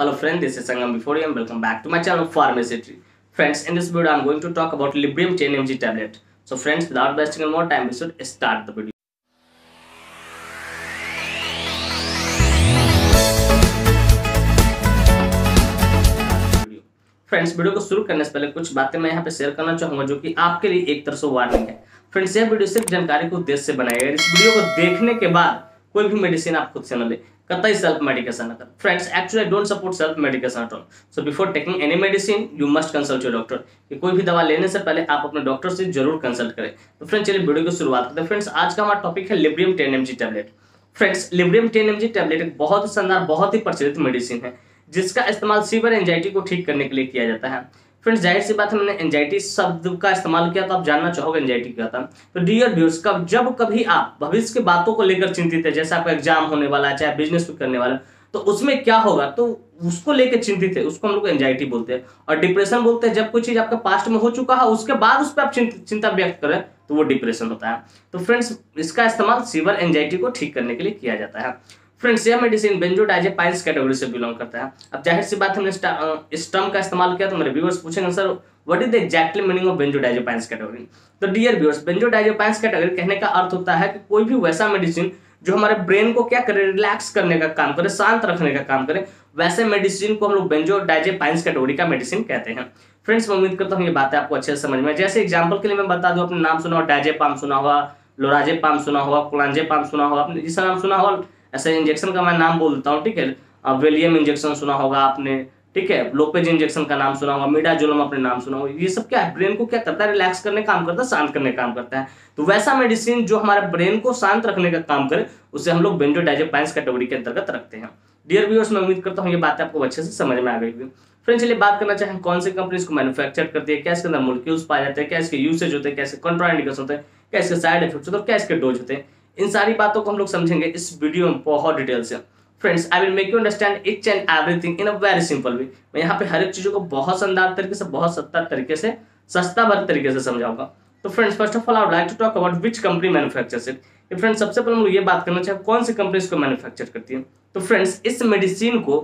Hello friend, this is Sangam Before and welcome back to my channel Pharmacy. Friends, in this video I'm going to talk about Librium 10 mg tablet. So friends, without wasting more time, we should start the video. Friends video को शुरू करने से पहले कुछ बातें मैं यहाँ पे शेयर करना चाहूँगा जो कि आपके लिए एक तरह से वार्निंग है फ्रेंड्स यह वीडियो सिर्फ़ जानकारी को उद्देश्य से बनाया गया इस वीडियो को देखने के बाद कोई भी मेडिसिन आप खुद से न ले कतई self medication friends actually don't support self medication at all so before taking any medicine you must consult your doctor कि कोई भी दवा लेने से पहले आप अपने डॉक्टर से ज़रूर कंसल्ट करें। तो फ्रेंड्स चलिए वीडियो की शुरुआत करते हैं। फ्रेंड्स आज का हमारा टॉपिक है Librium ten M tablet friends Librium ten M tablet एक बहुत ही शानदार, बहुत ही प्रचलित मेडिसिन है, जिसका इस्तेमाल सीवर एंजाइटी को ठीक करने के लिए किया जाता है। फ्रेंड्स, ज़ाहिर सी बात है, मैंने एंजाइटी शब्द का इस्तेमाल किया तो आप जानना चाहोगे एंजाइटी क्या था। तो डियर व्यूअर्स कब, जब कभी आप भविष्य की बातों को लेकर चिंतित है, जैसे आपका एग्ज़ाम होने वाला है, चाहे बिज़नेस करने वाला तो उसमें क्या होगा? तो उसको लेकर चिंतित है, उसको हम लोग एंजाइटी बोलते हैं। और डिप्रेशन बोलते हैं, जब कोई चीज़ आपके पास्ट में हो चुका है, उसके बाद उस पर आप चिंता व्यक्त करें तो वो डिप्रेशन होता है। तो फ्रेंड्स, इसका इस्तेमाल सीवर एंजाइटी को ठीक करने के लिए किया जाता है। फ्रेंड्स यह मेडिसिन बेंजोडाइजेपाइंस कैटेगरी से बिलोंग करता है। अब ज़ाहिर सी बात, हमने इस टर्म का इस्तेमाल किया तो मेरे व्यूअर्स पूछेंगे, sir what is the exactly meaning of benzodiazepines category तो डियर व्यूअर्स बेंजोडाइजेपाइंस कैटेगरी कहने का अर्थ होता है कि कोई भी वैसा मेडिसिन जो हमारे ब्रेन को क्या करे रिलैक्स करने का काम करे, शांत रखने का काम करे, वैसे मेडिसिन को हम लोग बेंजोडाइजेपाइंस कैटेगरी का मेडिसिन कहते हैं। फ्रेंड्स मैं उम्मीद करता हूँ ये बातें आपको अच्छे से समझ में जैसे एग्ज़ाम्पल के लिए मैं बता दूँ, अपने नाम सुना हुआ डाइजेपाम सुना हुआ लोराजेपाम सुना हुआ कुलांजेपाम सुना हुआ आपने जिसका नाम सुना हुआ ऐसे इंजेक्शन का मैं नाम बोल देता हूँ, ठीक है? वेलियम इंजेक्शन सुना होगा आपने, ठीक है? लोपेज इंजेक्शन का नाम सुना होगा मिडाजोलम अपने नाम सुना होगा। ये सब क्या है? ब्रेन को क्या करता है? रिलैक्स करने काम करता है, शांत करने काम करता है। तो वैसा मेडिसिन जो हमारे ब्रेन को शांत रखने का काम करे, उसे हम लोग बेंजोडाइजेपाइंस कैटेगरी के अंतर्गत रखते हैं। डियर व्यूअर्स मैं उम्मीद करता हूँ ये बात आपको अच्छे से समझ में आ गई होगी। फ्रेंड्स चलिए बात करना चाहें, कौन सी कंपनी इसको मैन्युफैक्चर करती है? क्या इसके अंदर मोलिक्यूल्स पाए जाते हैं? क्या इसके यूसेज होते हैं? क्या इसके होते हैं? क्या इसके साइड इफेक्ट्स होते हैं? क्या इसके डोज होते हैं? इन सारी बातों को हम लोग समझेंगे इस वीडियो में बहुत डिटेल से। Friends I will make you understand each and everything in a very simple way मैं यहाँ पे हर एक चीज़ों को बहुत शानदार तरीके से, बहुत सत्ता तरीके से, सस्ता भर तरीके से समझाऊँगा। तो friends first of all I like to talk about which company manufactures it friends सबसे पहले हम लोग ये बात करना चाहिए कौन सी कंपनी इसको मैन्युफैक्चर करती है? तो फ्रेंड्स इस मेडिसिन को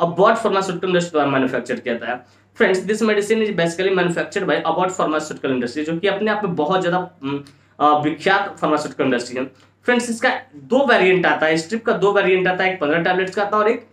अबॉट फार्मास्यूटिकल इंडस्ट्री द्वारा मैन्युफैक्चर किया था friends this medicine is basically manufactured by Abbott pharmaceutical industry जो कि अपने आप में बहुत ज़्यादा विख्यात फार्मास्यूटिकल इंडस्ट्री है। फ्रेंड्स इसका दो वेरिएंट आता है स्ट्रिप का दो वेरिएंट आता है, एक पंद्रह टैबलेट्स का आता है और एक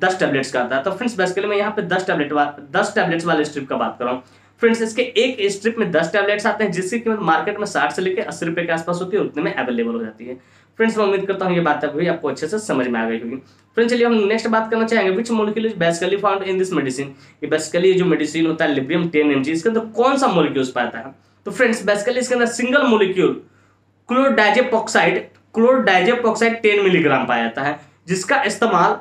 दस टैबलेट्स का आता है। तो फ्रेंड्स बेसिकली मैं यहाँ पे दस टैबलेट दस टैबलेट्स वाले स्ट्रिप का बात कर रहा हूँ। फ्रेंड्स इसके एक स्ट्रिप में दस टैबलेट्स आते हैं, जिसकी कीमत मार्केट में साठ से लेकर अस्सी रुपए के आसपास होती है उतने में अवेलेबल हो जाती है। फ्रेंड्स मैं उम्मीद करता हूँ ये बात अभी आपको अच्छे से समझ में आ गई होगी। फ्रेंड्स चलिए हम नेक्स्ट बात करना चाहेंगे which molecule is basically found in this medicine ये बेसिकली जो मेडिसिन होता है लिब्रियम टेन एम इसके अंदर कौन सा मोलिक्यूल्स पाता है? तो फ्रेंड्स बेसिकली इसके अंदर single molecule chlordiazepoxide chlordiazepoxide ten milligram पाया जाता है, जिसका इस्तेमाल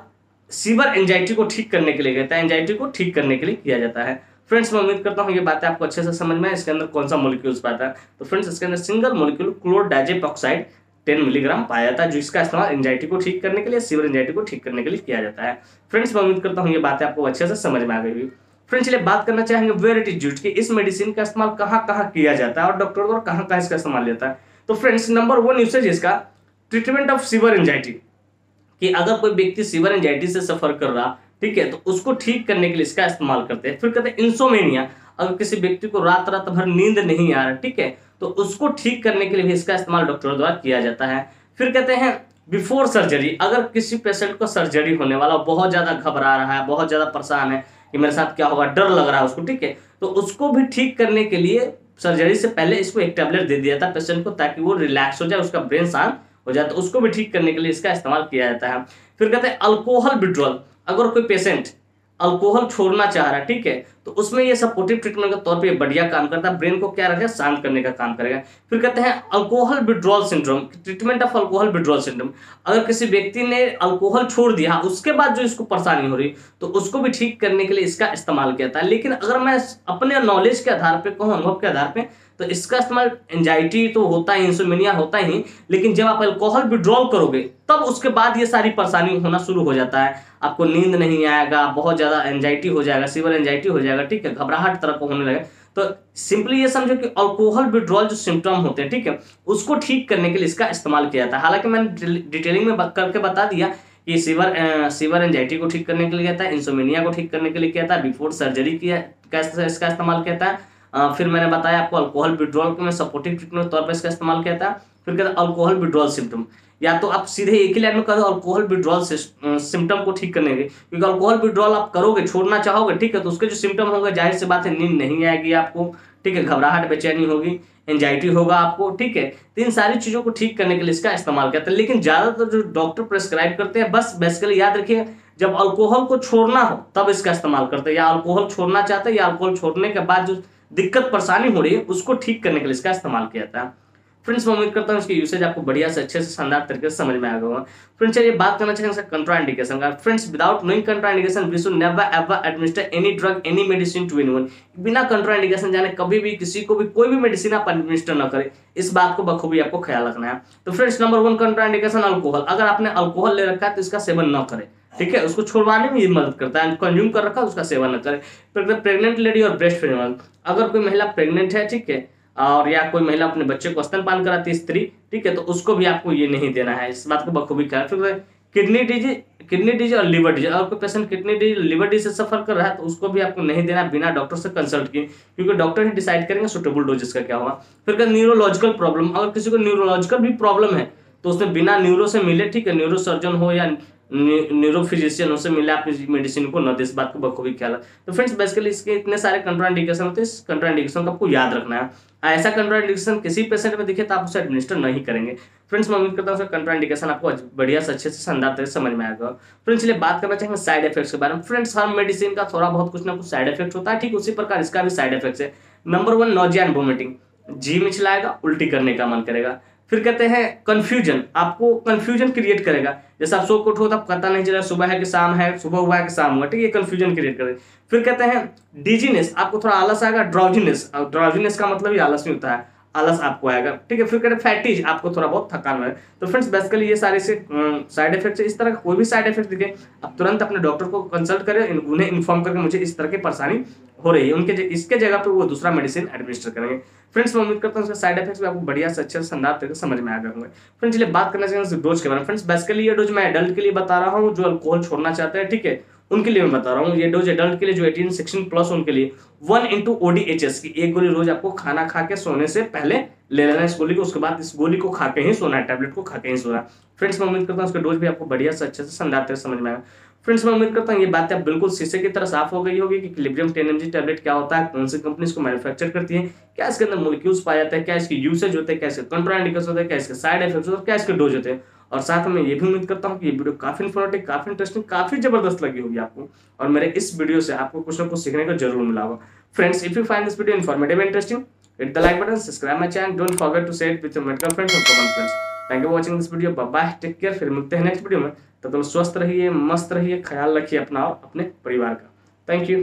सीवर एंजाइटी को ठीक करने के लिए कहता है, एंजाइटी को ठीक करने के लिए किया जाता है। फ्रेंड्स, मैं उम्मीद करता हूँ ये बातें आपको अच्छे से समझ में इसके अंदर कौन सा मोलिक्यूल्स पाता है तो फ्रेंड्स, इसके अंदर single molecule chlordiazepoxide ten milligram पाया जाता है जिसका इस्तेमाल एंजाइटी को ठीक करने के लिए, सीवर एंजाइटी को ठीक करने के लिए किया जाता है। फ्रेंड्स, मैं उम्मीद करता हूँ ये बातें आपको अच्छे से समझ में आ गई हुई फ्रेंड्स, चलिए बात करना चाहेंगे वेर यूज़ कि इस मेडिसिन का इस्तेमाल कहाँ कहाँ किया जाता है और डॉक्टर द्वारा कहाँ कहाँ इसका इस्तेमाल लेता है। तो फ्रेंड्स नंबर वन यूसेज इसका ट्रीटमेंट ऑफ़ सीवर एंजाइटी कि अगर कोई व्यक्ति सीवर एंजाइटी से सफ़र कर रहा, ठीक है तो उसको ठीक करने के लिए इसका इस्तेमाल करते हैं। फिर कहते हैं इंसोमेनिया अगर किसी व्यक्ति को रात रात भर नींद नहीं आ रहा, ठीक है तो उसको ठीक करने के लिए भी इसका इस्तेमाल डॉक्टर द्वारा किया जाता है। फिर कहते हैं बिफोर सर्जरी अगर किसी पेशेंट को सर्जरी होने वाला, बहुत ज़्यादा घबरा रहा है, बहुत ज़्यादा परेशान है, कि मेरे साथ क्या होगा, डर लग रहा है उसको, ठीक है तो उसको भी ठीक करने के लिए सर्जरी से पहले इसको एक टैबलेट दे दिया था पेशेंट को ताकि वो रिलैक्स हो जाए, उसका ब्रेन शांत हो जाए तो उसको भी ठीक करने के लिए इसका इस्तेमाल किया जाता है। फिर कहते हैं अल्कोहल विड्रॉल। अगर कोई पेशेंट अल्कोहल छोड़ना चाह रहा है, ठीक है? तो उसमें ये सपोर्टिव ट्रीटमेंट के तौर पे बढ़िया काम करता है। ब्रेन को क्या रखेगा? शांत करने का काम करेगा। फिर कहते हैं alcohol withdrawal syndrome treatment of alcohol withdrawal syndrome अगर किसी व्यक्ति ने अल्कोहल छोड़ दिया, उसके बाद जो इसको परेशानी हो रही तो उसको भी ठीक करने के लिए इसका इस्तेमाल किया था लेकिन अगर मैं अपने नॉलेज के आधार पर कहूँ, अनुभव के आधार पर तो इसका इस्तेमाल एंजाइटी तो होता ही इंसोमिनिया होता ही, लेकिन जब आप अल्कोहल विड्रॉल करोगे, तब उसके बाद ये सारी परेशानी होना शुरू हो जाता है। आपको नींद नहीं आएगा, बहुत ज़्यादा एंजाइटी हो जाएगा सिविल एंजाइटी हो जाएगा, ठीक है, घबराहट तरह को होने लगे। तो सिंपली ये समझो कि अल्कोहल विड्रॉल जो सिम्टम होते हैं, ठीक है, उसको ठीक करने के लिए इसका इस्तेमाल किया जाता है। हालाँकि मैंने डिटेलिंग में करके बता दिया कि सीवर सीवर एंजाइटी को ठीक करने के लिए कहता है इंसोमिनिया को ठीक करने के लिए कहता है बिफोर सर्जरी किया इसका इस्तेमाल कहता फिर मैंने बताया आपको अल्कोहल विड्रॉल में सपोर्टिव ट्रीटमेंट तौर पर इसका इस्तेमाल कहता है फिर कहता अल्कोहल विड्रॉल सिम्टम या तो आप सीधे एक ही लाइन में दो अल्कोहल विड्रॉल सिम्टम को ठीक करने के क्योंकि अल्कोहल विड्रॉल आप करोगे, छोड़ना चाहोगे, ठीक है तो उसके जो सिम्टम होंगे, ज़ाहिर सी बात है, नींद नहीं आएगी आपको, ठीक है, घबराहट, बेचैनी होगी एंजाइटी होगा आपको, ठीक है तो इन सारी चीज़ों को ठीक करने के लिए इसका इस्तेमाल करते हैं लेकिन ज़्यादातर जो डॉक्टर प्रेस्क्राइब करते हैं, बस बेसिकली याद रखिए, जब अल्कोहल को छोड़ना हो, तब इसका इस्तेमाल करते हैं। या अल्कोहल छोड़ना चाहते हैं, या अल्कोहल छोड़ने के बाद जो दिक्कत परेशानी हो रही है, उसको ठीक करने के लिए इसका इस्तेमाल किया जाता है फ्रेंड्स, मैं उम्मीद करता हूँ इसकी यूसेज आपको बढ़िया से अच्छे से शानदार तरीके से समझ में आ गया होगा। फ्रेंड्स, चलिए बात करना चाहेंगे कंट्रा इंडिकेशन का। Friends without knowing contraindication we should never ever administer any drug any medicine to anyone बिना कंट्रा इंडिकेशन जाने कभी भी किसी को भी, कोई भी मेडिसिन आप एडमिनिस्टर न करें। इस बात को बखूबी आपको ख्याल रखना है। तो friends number one contraindication alcohol अगर आपने अल्कोहल ले रखा है तो इसका सेवन न करें। ठीक है? उसको छोड़वाने में ये मदद करता है। कंज्यूम कर रखा उसका सेवन न करें। प्रेग्नेंट लेडी और ब्रेस्ट फीमेल अगर कोई महिला प्रेग्नेंट है, ठीक है, और या कोई महिला अपने बच्चे को स्तनपान कराती है, स्त्री, ठीक है तो उसको भी आपको ये नहीं देना है। इस बात को बखूबी ख्याल फिर किडनी डिज़ीज़ किडनी डिज़ीज़ और लिवर डिज़ीज़ अगर कोई patient kidney disease liver disease से सफ़र कर रहा है तो उसको भी आपको नहीं देना बिना डॉक्टर से कंसल्ट किए। क्योंकि डॉक्टर ही डिसाइड करेंगे सुटेबल डोजेस का क्या होगा। फिर क्या न्यूरोलॉजिकल प्रॉब्लम अगर किसी को न्यूरोलॉजिकल भी प्रॉब्लम है तो उसमें बिना न्यूरो से मिले, ठीक है न्यूरो सर्जन हो या न्यूरो फिजिशियन से मिले आप मेडिसिन को, न दे इस बात को बखूबी ख्याल तो फ्रेंड्स बेसिकली इसके इतने सारे कंट्राइंडिकेशन होते हैं। इस कंट्राइंडिकेशन को आपको याद रखना है। ऐसा कंट्राइंडिकेशन किसी पेशेंट में दिखे तो आप उसे एडमिनिस्टर नहीं करेंगे। फ्रेंड्स मैं उम्मीद करता हूँ कंट्राइंडिकेशन आपको बढ़िया से अच्छे से शानदार तरह समझ में आएगा। फ्रेंड्स चलिए बात करना चाहेंगे साइड इफेक्ट्स के बारे में। फ्रेंड्स हर मेडिसिन का थोड़ा बहुत कुछ ना कुछ साइड इफ़ेक्ट होता है। ठीक उसी प्रकार इसका भी साइड इफ़ेक्ट है। Number one nausea and vomiting जी मिचलाएगा, उल्टी करने का मन करेगा। फिर कहते हैं कंफ्यूजन आपको कन्फ्यूज़न क्रिएट करेगा। जैसे आप सो उठो तो पता नहीं चला सुबह है कि शाम है, सुबह हुआ है कि शाम हुआ, ठीक है कंफ्यूजन क्रिएट करेगा फिर कहते हैं डिजीनेस आपको थोड़ा आलस आएगा ड्राउजीनेस ड्राउजीनेस का मतलब ही आलस नहीं होता है। आलस आपको आएगा। ठीक है, फिर कहते फैटिज आपको थोड़ा बहुत थकान है। तो फ्रेंड्स बेसिकली ये सारे से साइड इफ़ेक्ट इस तरह का कोई भी साइड इफ़ेक्ट दिखे, आप तुरंत अपने डॉक्टर को कंसल्ट करें उन्हें इन्फॉर्म करके मुझे इस तरह की परेशानी हो रही है। उनके इसके जगह पे वो दूसरा मेडिसिन एडमिनिस्टर करेंगे। फ्रेंड्स मैं उम्मीद करता हूँ उसका साइड इफेक्ट्स भी आपको बढ़िया से अच्छे से शानदार तरीके समझ में आ गए होंगे। फ्रेंड्स चलिए बात करना चाहिए डोज के बारे में। फ्रेंड्स बेसिकली ये डोज मैं एडल्ट के लिए बता रहा हूँ, जो अल्कोहल छोड़ना चाहते हैं, ठीक है? उनके लिए मैं बता रहा हूँ, ये डोज एडल्ट के लिए जो एटीन सिक्सटीन प्लस उनके लिए वन इंटू ओडी एच की एक गोली रोज आपको खाना खा के सोने से पहले ले लेना इस गोली को, उसके बाद इस गोली को खा के ही सोना है टैबलेट को खा के ही सोना फ्रेंड्स मैं उम्मीद करता हूँ उसका डोज भी आपको बढ़िया से अच्छे से तरह समझ में आया। फ्रेंड्स मैं उम्मीद करता हूँ, ये बातें बिल्कुल शीशे की तरह साफ़ हो गई होगी कि क्लिब्रियम टेन एम टैबलेट क्या होता है, कौन सी कंपनी इसको मैन्युफैक्चर करती है, क्या इसके अंदर मोलिक्यूल्स पाया जाता है, क्या इसकी यूसेज होते हैं, क्या इसके कंट्राइंडिकेशन होते हैं, क्या इसके साइड इफेक्ट्स होते हैं, क्या इसके डोज होते हैं। और साथ में ये भी उम्मीद करता हूँ कि ये वीडियो काफ़ी इन्फॉर्मेटिव काफ़ी इंटरेस्टिंग काफ़ी ज़बरदस्त लगी होगी आपको। और मेरे इस वीडियो से आपको कुछ ना कुछ सीखने को ज़रूर मिला होगा। Friends if you find this video informative interesting hit the like button, subscribe my channel, don't forget to share it with your medical friends or common thank you watching this video bye take care फिर मिलते हैं next video में। तब तक स्वस्थ रहिए, मस्त रहिए, ख्याल रखिए अपना और अपने परिवार का। Thank you